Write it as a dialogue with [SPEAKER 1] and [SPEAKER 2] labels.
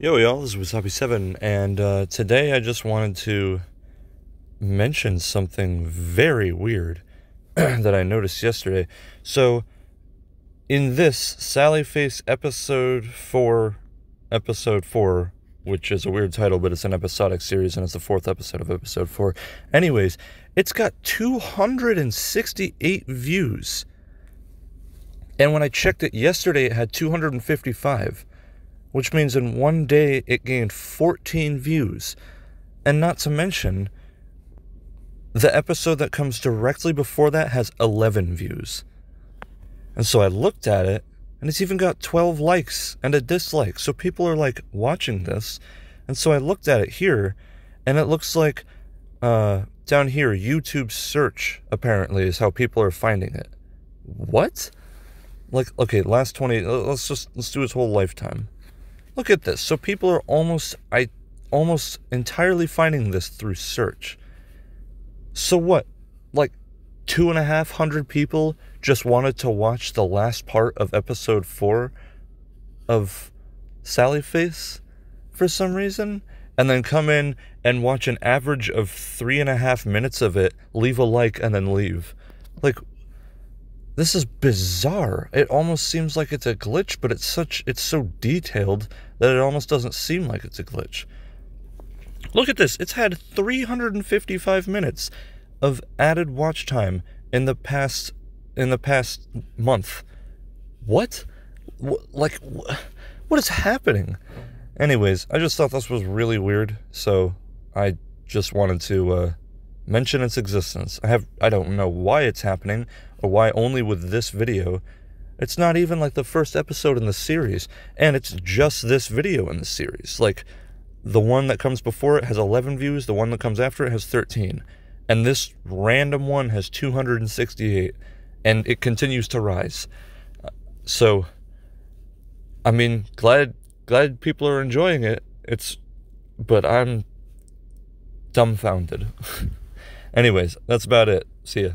[SPEAKER 1] Yo, y'all, this is Wasabi7, and uh, today I just wanted to mention something very weird that I noticed yesterday. So, in this Sally Face episode 4, episode 4, which is a weird title, but it's an episodic series and it's the fourth episode of episode 4. Anyways, it's got 268 views. And when I checked it yesterday, it had 255 which means in one day it gained 14 views. And not to mention, the episode that comes directly before that has 11 views. And so I looked at it, and it's even got 12 likes and a dislike. So people are like watching this. And so I looked at it here, and it looks like uh, down here, YouTube search apparently is how people are finding it. What? Like, okay, last 20, let's just, let's do his whole lifetime. Look at this. So people are almost I almost entirely finding this through search. So what? Like two and a half hundred people just wanted to watch the last part of episode four of Sally Face for some reason, and then come in and watch an average of three and a half minutes of it, leave a like, and then leave. Like, this is bizarre. It almost seems like it's a glitch, but it's such it's so detailed that it almost doesn't seem like it's a glitch. Look at this. It's had 355 minutes of added watch time in the past in the past month. What? like what is happening? Anyways, I just thought this was really weird, so I just wanted to uh, mention its existence. I have I don't know why it's happening or why only with this video. It's not even like the first episode in the series, and it's just this video in the series. Like the one that comes before it has 11 views, the one that comes after it has 13, and this random one has 268, and it continues to rise. So, I mean, glad glad people are enjoying it. It's, but I'm dumbfounded. Anyways, that's about it. See ya.